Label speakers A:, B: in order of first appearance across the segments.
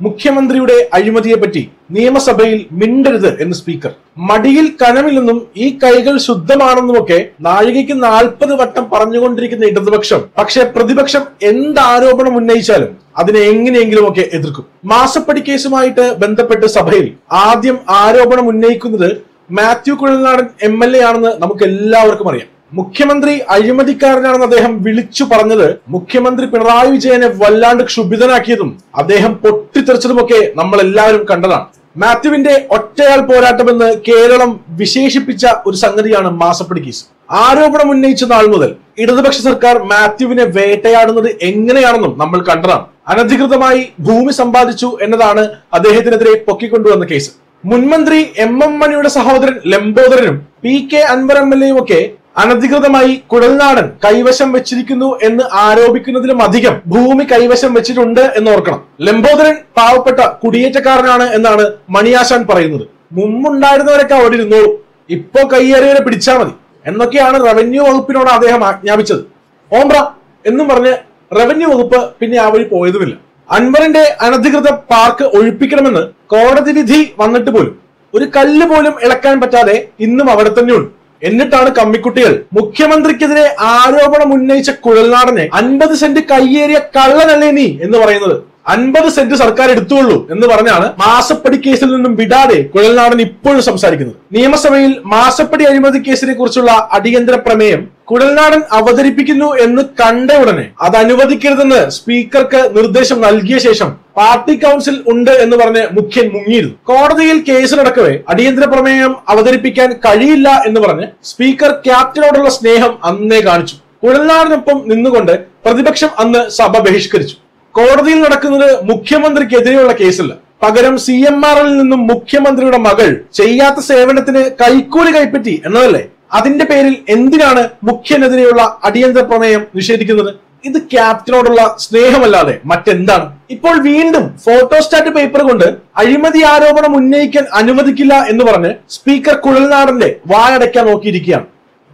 A: മുഖ്യമന്ത്രിയുടെ അഴിമതിയെ പറ്റി നിയമസഭയിൽ മിണ്ടരുത് എന്ന് സ്പീക്കർ. മടിയിൽ കനമില്ലെന്നും ഈ കൈകൾ ശുദ്ധമാണെന്നുമൊക്കെ നാഴികയ്ക്ക് നാൽപ്പത് വട്ടം പറഞ്ഞുകൊണ്ടിരിക്കുന്ന ഇടതുപക്ഷം പക്ഷെ പ്രതിപക്ഷം എന്ത് ആരോപണം ഉന്നയിച്ചാലും അതിനെ എങ്ങനെയെങ്കിലും ഒക്കെ എതിർക്കും. മാസപ്പടി കേസുമായിട്ട് ബന്ധപ്പെട്ട് സഭയിൽ ആദ്യം ആരോപണം ഉന്നയിക്കുന്നത് Mathew Kuzhalnadan M L A ആണെന്ന് നമുക്ക് എല്ലാവർക്കും അറിയാം. മുഖ്യമന്ത്രി അഴിമതിക്കാരനാണെന്ന് അദ്ദേഹം വിളിച്ചു പറഞ്ഞത് മുഖ്യമന്ത്രി പിണറായി വിജയനെ വല്ലാണ്ട് ക്ഷുഭിതനാക്കിയതും അദ്ദേഹം പൊട്ടിത്തെറിച്ചതുമൊക്കെ നമ്മൾ എല്ലാവരും കണ്ടതാണ്. മാത്യുവിന്റെ ഒറ്റയാൾ പോരാട്ടമെന്ന് കേരളം വിശേഷിപ്പിച്ച ഒരു സംഗതിയാണ് മാസപ്പടി കേസ്. ആരോപണം ഉന്നയിച്ച നാൾ മുതൽ ഇടതുപക്ഷ സർക്കാർ മാത്യുവിനെ വേട്ടയാടുന്നത് എങ്ങനെയാണെന്നും നമ്മൾ കണ്ടതാണ്. അനധികൃതമായി ഭൂമി സമ്പാദിച്ചു എന്നതാണ് അദ്ദേഹത്തിനെതിരെ പൊക്കിക്കൊണ്ടുവന്ന കേസ്. മുൻമന്ത്രി എം എം മണിയുടെ സഹോദരൻ ലംബോദരനും P K Anwar M L എയും ഒക്കെ അനധികൃതമായി കുഴൽനാടൻ കൈവശം വെച്ചിരിക്കുന്നു എന്ന് ആരോപിക്കുന്നതിലും അധികം ഭൂമി കൈവശം വെച്ചിട്ടുണ്ട് എന്ന് ഓർക്കണം ലംബോദരൻ പാവപ്പെട്ട കുടിയേറ്റക്കാരനാണ് എന്നാണ് മണിയാശാൻ പറയുന്നത്. മുമ്പുണ്ടായിരുന്നവരൊക്കെ അവിടെ ഇരുന്നോളൂ ഇപ്പോ കയ്യേറിയവരെ പിടിച്ചാൽ മതി. എന്നൊക്കെയാണ് റവന്യൂ വകുപ്പിനോട് അദ്ദേഹം ആജ്ഞാപിച്ചത്. ഓംബ്ര എന്നും പറഞ്ഞ് റവന്യൂ വകുപ്പ് പിന്നെ ആ വഴി പോയതുമില്ല. അൻവറിന്റെ അനധികൃത പാർക്ക് ഒഴിപ്പിക്കണമെന്ന് കോടതി വിധി വന്നിട്ട് പോലും ഒരു കല്ല് പോലും ഇളക്കാൻ പറ്റാതെ ഇന്നും അവിടെ തന്നെയുണ്ട്. എന്നിട്ടാണ് കമ്മിക്കുട്ടികൾ. മുഖ്യമന്ത്രിക്കെതിരെ ആരോപണം ഉന്നയിച്ച കുഴൽനാടനെ അൻപത് സെന്റ് കയ്യേറിയ കള്ളനല്ലേ നീ എന്ന് പറയുന്നത്. അൻപത് സെന്റ് സർക്കാർ എടുത്തുള്ളൂ എന്ന് പറഞ്ഞാണ് മാസപ്പടി കേസിൽ നിന്നും വിടാതെ കുഴൽനാടൻ ഇപ്പോഴും സംസാരിക്കുന്നത്. നിയമസഭയിൽ മാസപ്പടി അഴിമതി കേസിനെ കുറിച്ചുള്ള അടിയന്തര പ്രമേയം കുഴൽനാടൻ അവതരിപ്പിക്കുന്നു എന്ന് കണ്ട ഉടനെ അത് അനുവദിക്കരുതെന്ന് സ്പീക്കർക്ക് നിർദ്ദേശം നൽകിയ ശേഷം പാർട്ടി കൗൺസിൽ ഉണ്ട് എന്ന് പറഞ്ഞ് മുഖ്യൻ മുങ്ങിയിരുന്നു. കോടതിയിൽ കേസ് നടക്കവേ അടിയന്തര പ്രമേയം അവതരിപ്പിക്കാൻ കഴിയില്ല എന്ന് പറഞ്ഞ് സ്പീക്കർ ക്യാപ്റ്റനോടുള്ള സ്നേഹം അന്നേ കാണിച്ചു. കുഴൽനാടിനൊപ്പം നിന്നുകൊണ്ട് പ്രതിപക്ഷം അന്ന് സഭ ബഹിഷ്കരിച്ചു. കോടതിയിൽ നടക്കുന്നത് മുഖ്യമന്ത്രിക്കെതിരെയുള്ള കേസല്ല. പകരം സി എം ആറിൽ നിന്നും മുഖ്യമന്ത്രിയുടെ മകൾ ചെയ്യാത്ത സേവനത്തിന് കൈക്കൂലി കൈപ്പറ്റി എന്നതല്ലേ? അതിന്റെ പേരിൽ എന്തിനാണ് മുഖ്യനെതിരെയുള്ള അടിയന്തര പ്രമേയം നിഷേധിക്കുന്നത്? ഇത് ക്യാപ്റ്റനോടുള്ള സ്നേഹമല്ലാതെ മറ്റെന്താണ്? ഇപ്പോൾ വീണ്ടും ഫോട്ടോസ്റ്റാറ്റ് പേപ്പർ കൊണ്ട് അഴിമതി ആരോപണം ഉന്നയിക്കാൻ അനുവദിക്കില്ല എന്ന് പറഞ്ഞ് സ്പീക്കർ കുഴൽനാടന്റെ വായടയ്ക്കാൻ നോക്കിയിരിക്കുകയാണ്.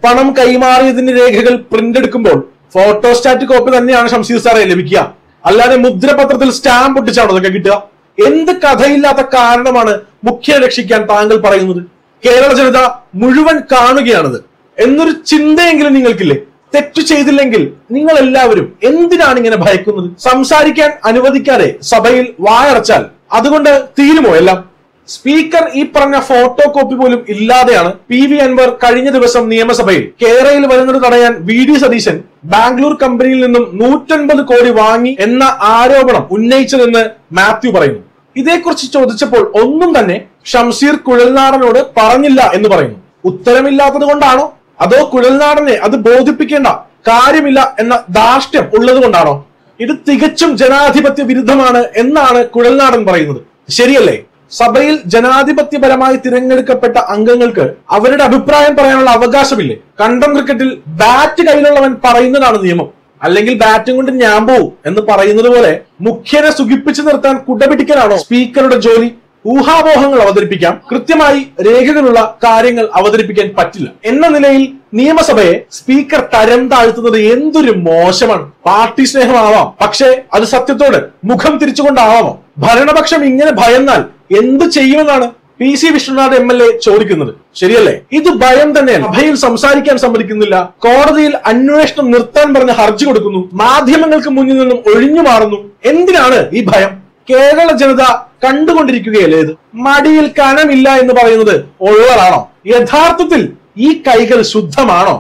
A: പണം കൈമാറിയതിന്റെ രേഖകൾ പ്രിന്റ് എടുക്കുമ്പോൾ ഫോട്ടോസ്റ്റാറ്റ് കോപ്പി തന്നെയാണ് ഷംസീർ സാറെ ലഭിക്കുക. അല്ലാതെ മുദ്രപത്രത്തിൽ സ്റ്റാമ്പ് ഒട്ടിച്ചാണോ അതൊക്കെ കിട്ടുക? എന്ത് കഥയില്ലാത്ത കാരണമാണ് മുഖ്യ രക്ഷിക്കാൻ താങ്കൾ പറയുന്നത്? കേരള ജനത മുഴുവൻ കാണുകയാണത്. എന്നൊരു ചിന്തയെങ്കിലും നിങ്ങൾക്കില്ലേ? തെറ്റു ചെയ്തില്ലെങ്കിൽ നിങ്ങൾ എല്ലാവരും എന്തിനാണ് ഇങ്ങനെ ഭയക്കുന്നത്? സംസാരിക്കാൻ അനുവദിക്കാതെ സഭയിൽ വായടച്ചാൽ അതുകൊണ്ട് തീരുമോ എല്ലാം? സ്പീക്കർ ഈ പറഞ്ഞ ഫോട്ടോ കോപ്പി പോലും ഇല്ലാതെയാണ് പി വി അൻവർ കഴിഞ്ഞ ദിവസം നിയമസഭയിൽ കേരളയിൽ വരുന്നത് തടയാൻ വി ഡി സതീശൻ ബാംഗ്ലൂർ കമ്പനിയിൽ നിന്നും നൂറ്റൻപത് കോടി വാങ്ങി എന്ന ആരോപണം ഉന്നയിച്ചതെന്ന് മാത്യു പറയുന്നു. ഇതേക്കുറിച്ച് ചോദിച്ചപ്പോൾ ഒന്നും തന്നെ ഷംസീർ കുഴൽനാടനോട് പറഞ്ഞില്ല എന്ന് പറയുന്നു. ഉത്തരമില്ലാത്തത് കൊണ്ടാണോ? അതോ കുഴൽനാടനെ അത് ബോധിപ്പിക്കേണ്ട കാര്യമില്ല എന്ന ധാർഷ്ട്യം ഉള്ളത് കൊണ്ടാണോ? ഇത് തികച്ചും ജനാധിപത്യ വിരുദ്ധമാണ് എന്നാണ് കുഴൽനാടൻ പറയുന്നത്. ശരിയല്ലേ? സഭയിൽ ജനാധിപത്യപരമായി തിരഞ്ഞെടുക്കപ്പെട്ട അംഗങ്ങൾക്ക് അവരുടെ അഭിപ്രായം പറയാനുള്ള അവകാശമില്ലേ? കണ്ടം ക്രിക്കറ്റിൽ ബാറ്റ് കയ്യിലുള്ളവൻ പറയുന്നതാണ് നിയമം. അല്ലെങ്കിൽ ബാറ്റും കൊണ്ട് ഞാൻ പോവും എന്ന് പറയുന്നത് പോലെ മുഖ്യനെ സുഖിപ്പിച്ചു നിർത്താൻ കുടപിടിക്കലാണോ സ്പീക്കറുടെ ജോലി? ഊഹാപോഹങ്ങൾ അവതരിപ്പിക്കാം. കൃത്യമായി രേഖകളുള്ള കാര്യങ്ങൾ അവതരിപ്പിക്കാൻ പറ്റില്ല. എന്ന നിലയിൽ നിയമസഭയെ സ്പീക്കർ തരം താഴ്ത്തുന്നത് എന്തൊരു മോശമാണ്. പാർട്ടി സ്നേഹമാവാം. പക്ഷേ അത് സത്യത്തോട് മുഖം തിരിച്ചുകൊണ്ടാവാമോ ഭരണപക്ഷം ഇങ്ങനെ ഭയന്നാൽ എന്ത് ചെയ്യുമെന്നാണ് P C Vishnunath M L A ചോദിക്കുന്നത്. ശരിയല്ലേ? ഇത് ഭയം തന്നെയാണ്. സഭയിൽ സംസാരിക്കാൻ സമ്മതിക്കുന്നില്ല. കോടതിയിൽ അന്വേഷണം നിർത്താൻ പറഞ്ഞ ഹർജി കൊടുക്കുന്നു. മാധ്യമങ്ങൾക്ക് മുന്നിൽ നിന്നും ഒഴിഞ്ഞു മാറുന്നു. എന്തിനാണ് ഈ ഭയം? കേരള ജനത കണ്ടുകൊണ്ടിരിക്കുകയല്ലേ ഇത്? മടിയിൽ കനമില്ല എന്ന് പറയുന്നത് ഒഴിവറാണോ യഥാർത്ഥത്തിൽ ഈ കൈകൾ ശുദ്ധമാണോ?